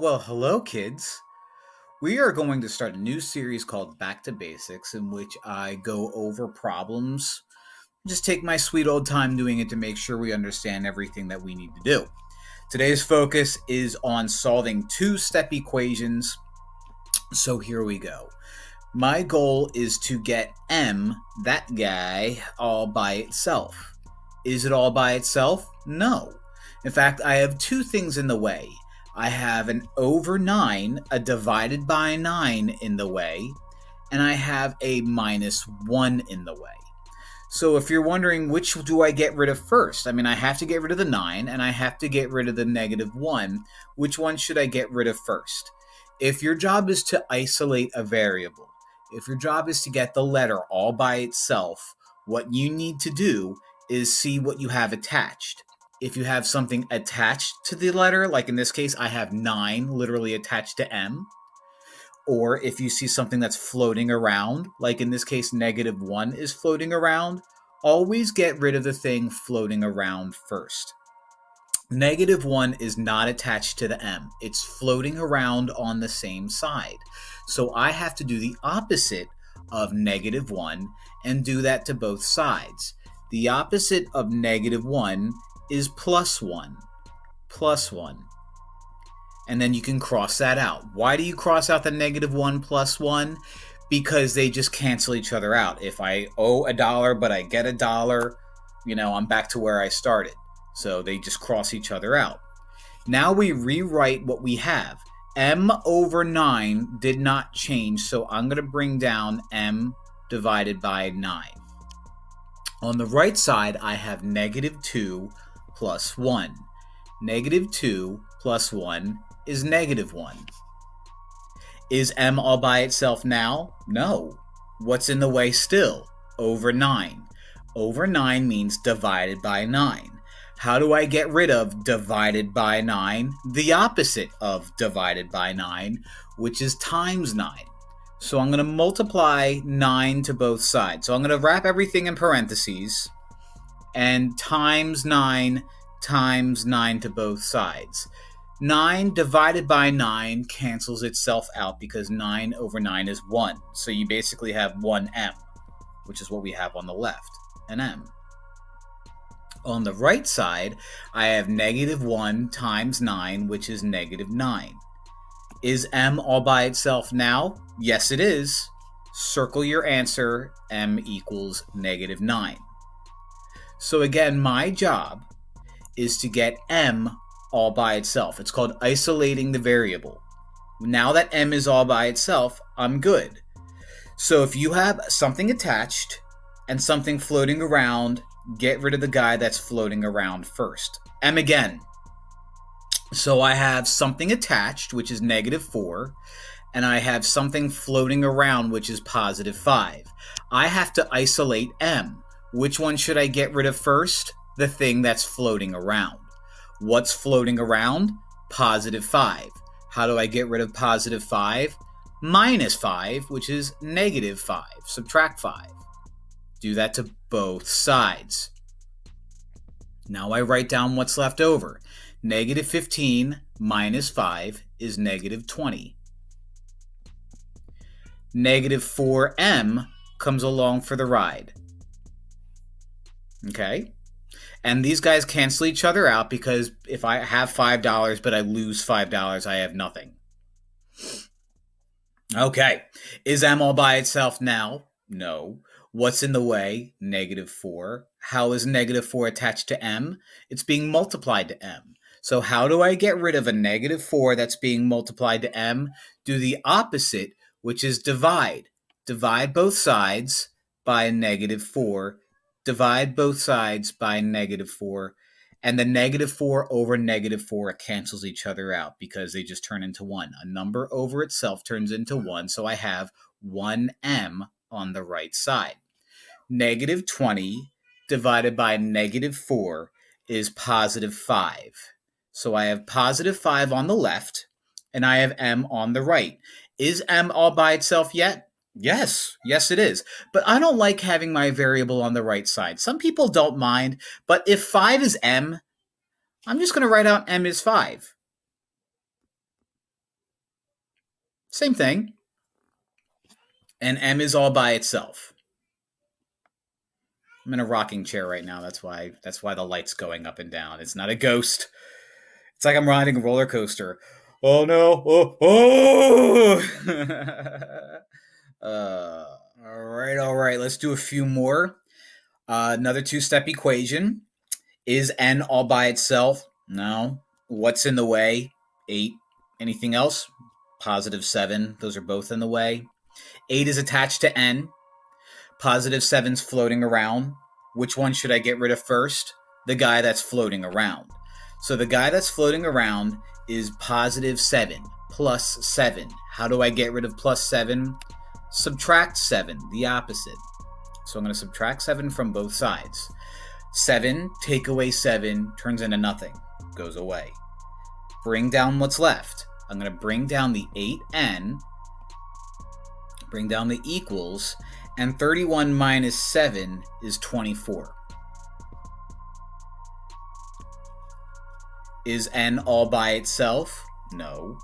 Well, hello, kids. We are going to start a new series called Back to Basics, in which I go over problems. Just take my sweet old time doing it to make sure we understand everything that we need to do. Today's focus is on solving two step equations. So here we go. My goal is to get M, that guy, all by itself. Is it all by itself? No. In fact, I have two things in the way. I have an over 9, a divided by 9 in the way, and I have a minus 1 in the way. So if you're wondering which do I get rid of first, I mean, I have to get rid of the 9 and I have to get rid of the negative 1. Which one should I get rid of first? If your job is to isolate a variable, if your job is to get the letter all by itself, what you need to do is see what you have attached if you have something attached to the letter, like in this case, I have nine literally attached to M, or if you see something that's floating around, like in this case, negative one is floating around, always get rid of the thing floating around first. Negative 1 is not attached to the m. It's floating around on the same side. So I have to do the opposite of negative 1 and do that to both sides. The opposite of negative 1 is plus 1. Plus 1. And then you can cross that out. Why do you cross out the negative 1 plus 1? Because they just cancel each other out. If I owe a dollar but I get a dollar, you know, I'm back to where I started. So they just cross each other out. Now we rewrite what we have. m over 9 did not change, so I'm going to bring down m divided by 9. On the right side, I have negative 2 plus 1. Negative 2 plus 1 is negative 1. Is m all by itself now? No. What's in the way still? Over 9. Over 9 means divided by 9. How do I get rid of divided by 9? The opposite of divided by 9, which is times 9. So I'm going to multiply 9 to both sides. So I'm going to wrap everything in parentheses and times 9 times 9 to both sides. 9 divided by 9 cancels itself out because 9 over 9 is 1. So you basically have 1m, which is what we have on the left, an m. On the right side, I have negative 1 times 9, which is negative 9. Is m all by itself now? Yes, it is. Circle your answer, m equals negative 9. So again, my job is to get m all by itself. It's called isolating the variable. Now that m is all by itself, I'm good. So if you have something attached and something floating around, get rid of the guy that's floating around first. m again. So I have something attached, which is negative 4, and I have something floating around, which is positive 5. I have to isolate m. Which one should I get rid of first? The thing that's floating around. What's floating around? Positive 5. How do I get rid of positive 5? Minus 5, which is negative 5. Subtract 5. Do that to both sides. Now I write down what's left over. Negative 15 minus 5 is negative 20. Negative 4m comes along for the ride. Okay? And these guys cancel each other out because if I have $5 but I lose $5, I have nothing. Okay. Is M all by itself now? No. What's in the way? Negative 4. How is negative 4 attached to M? It's being multiplied to M. So how do I get rid of a negative 4 that's being multiplied to M? Do the opposite, which is divide. Divide both sides by a negative 4 divide both sides by negative 4 and the negative 4 over negative 4 cancels each other out because they just turn into 1 a number over itself turns into hmm. 1 so i have 1m on the right side. Negative 20 divided by negative 4 is positive 5 so i have positive 5 on the left and i have m on the right. Is m all by itself yet Yes, yes, it is. But I don't like having my variable on the right side. Some people don't mind, but if 5 is m, I'm just going to write out m is 5. Same thing. And M is all by itself. I'm in a rocking chair right now. That's why that's why the light's going up and down. It's not a ghost. It's like I'm riding a roller coaster. Oh no. Oh oh. uh, all right, all right. Let's do a few more. Uh, another two-step equation. Is n all by itself? No. What's in the way? 8. Anything else? Positive 7. Those are both in the way. 8 is attached to n. Positive seven's floating around. Which one should I get rid of first? The guy that's floating around. So the guy that's floating around is positive 7 plus 7. How do I get rid of plus 7? Subtract 7, the opposite. So I'm going to subtract 7 from both sides. 7, take away 7, turns into nothing, goes away. Bring down what's left. I'm going to bring down the 8n, bring down the equals, and 31 minus 7 is 24. Is n all by itself? No.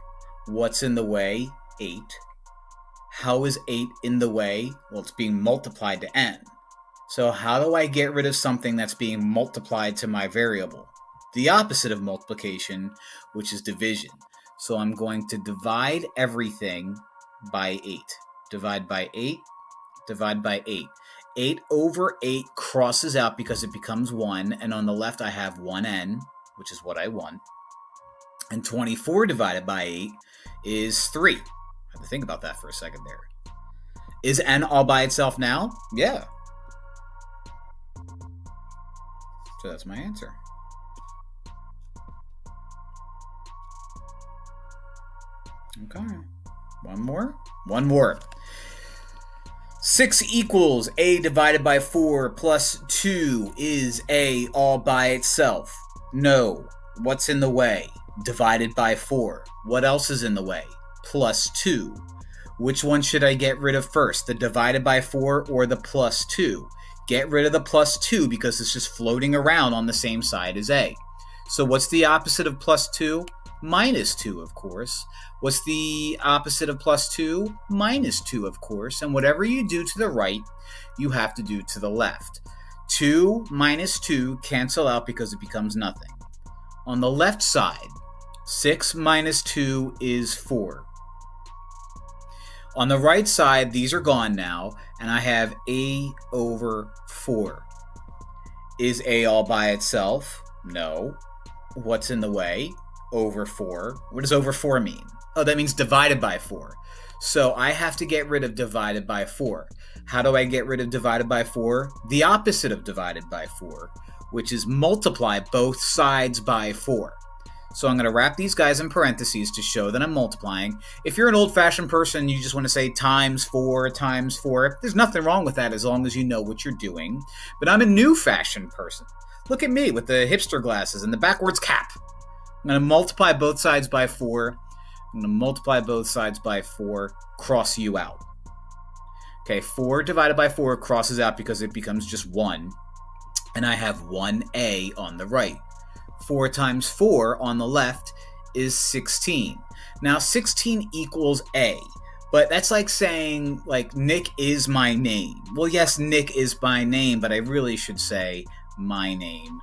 What's in the way? 8. How is 8 in the way? Well, it's being multiplied to n. So how do I get rid of something that's being multiplied to my variable? The opposite of multiplication, which is division. So I'm going to divide everything by 8. Divide by 8, divide by 8. 8 over 8 crosses out because it becomes 1, and on the left I have 1n, which is what I want. And 24 divided by 8 is 3. I have to think about that for a second there. Is n all by itself now? Yeah. So that's my answer. Okay. One more? One more. 6 equals a divided by 4 plus 2 is a all by itself. No. What's in the way? Divided by 4. What else is in the way? Plus 2. Which one should I get rid of first? The divided by 4 or the plus 2? Get rid of the plus 2 because it's just floating around on the same side as a. So what's the opposite of plus 2? minus 2, of course. What's the opposite of plus 2? Minus 2, of course. And whatever you do to the right, you have to do to the left. 2 minus 2 cancel out because it becomes nothing. On the left side, 6 minus 2 is 4. On the right side, these are gone now, and I have a over 4. Is a all by itself? No. What's in the way? over 4. What does over 4 mean? Oh, that means divided by 4. So I have to get rid of divided by 4. How do I get rid of divided by 4? The opposite of divided by 4, which is multiply both sides by 4. So I'm going to wrap these guys in parentheses to show that I'm multiplying. If you're an old-fashioned person, you just want to say times 4 times 4. There's nothing wrong with that as long as you know what you're doing. But I'm a new-fashioned person. Look at me with the hipster glasses and the backwards cap. I'm going to multiply both sides by 4. I'm going to multiply both sides by 4, cross you out. Okay, 4 divided by 4 crosses out because it becomes just 1. And I have 1a on the right. 4 times 4 on the left is 16. Now, 16 equals a. But that's like saying, like, Nick is my name. Well, yes, Nick is my name, but I really should say, my name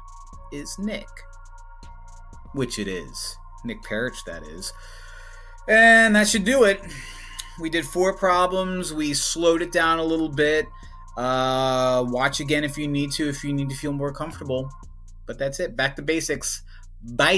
is Nick which it is. Nick Perich, that is. And that should do it. We did four problems. We slowed it down a little bit. Uh, watch again if you need to, if you need to feel more comfortable. But that's it. Back to basics. Bye.